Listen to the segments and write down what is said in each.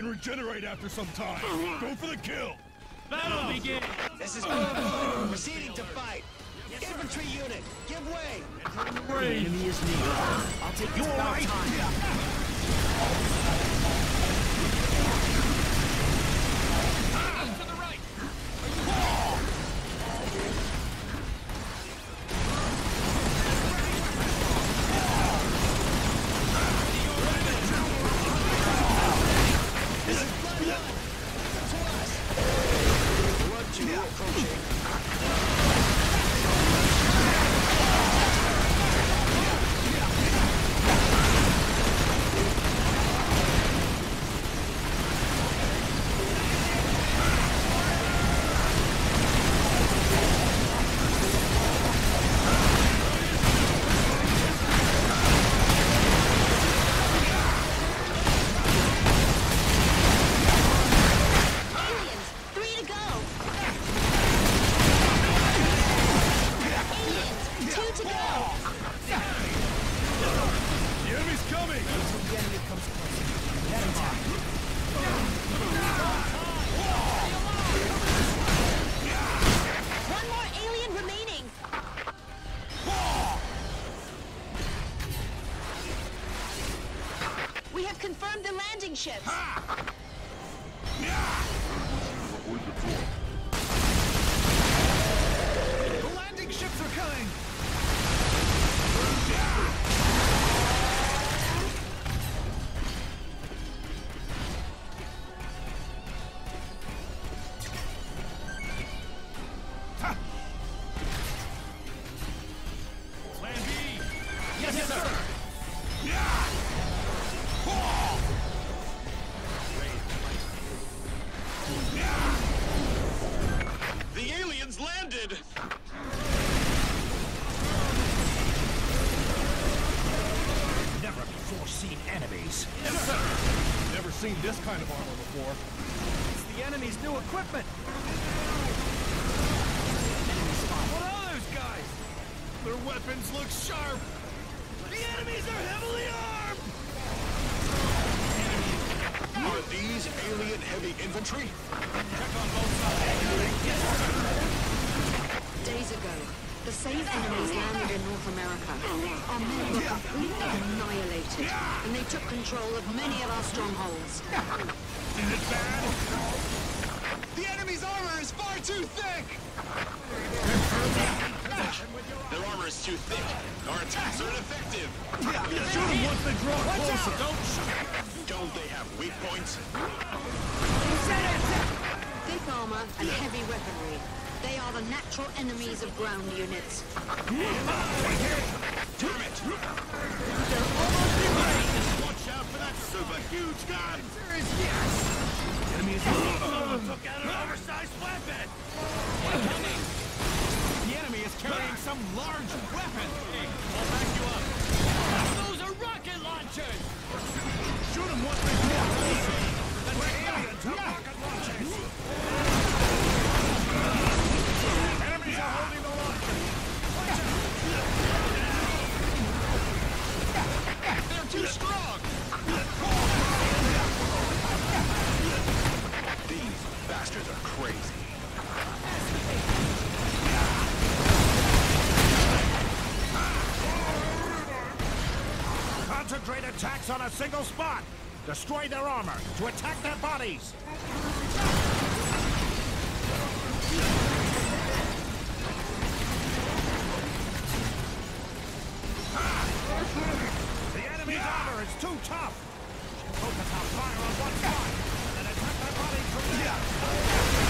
can regenerate after some time. Go for the kill. Battle begin! This is proceeding to fight. Infantry unit, give way. The enemy is near. I'll take your about time. Ships. The enemies. Never seen this kind of armor before. It's the enemy's new equipment. What are those guys? Their weapons look sharp. The enemies are heavily armed. Are these alien heavy infantry? Days ago, the same enemies landed in North America. Our men were completely annihilated, and they took control of many of our strongholds. Is it bad? The enemy's armor is far too thick. Their armor is too thick. Our attacks are ineffective. Shoot them once they draw closer. Don't shoot. Don't they have weak points? Thick armor and heavy weaponry. They are the natural enemies of ground units. Damn it! They're almost invincible. Watch out for that super huge gun. The enemy is took out an oversized weapon. The enemy is carrying some large weapon. Concentrate attacks on a single spot. Destroy their armor to attack their bodies. The enemy's armor is too tough. Focus our fire on one spot, and then attack their bodies from there. Grim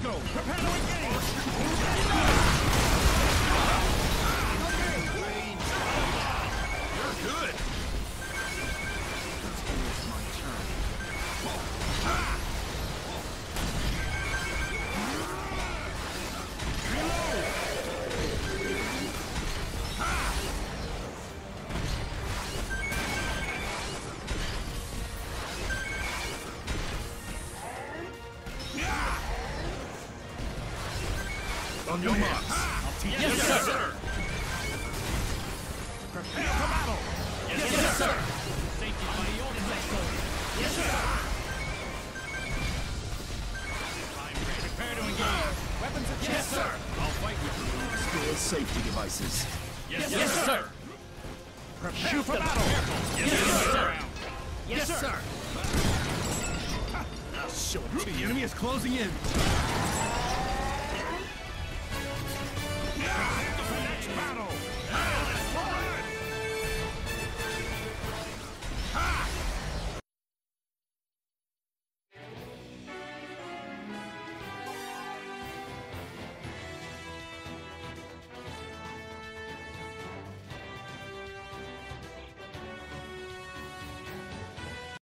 Let's go. Prepare to engage. On your marks. Yes, sir. Prepare for battle. Yes, sir. Safety by your vessel. Yes, sir. Prepare to engage. Weapons at Yes, sir. I'll fight with you. Still safety devices. Yes, yes, sir. Prepare for battle. Yes, sir. Yes, sir. Show it to you. The enemy is closing in.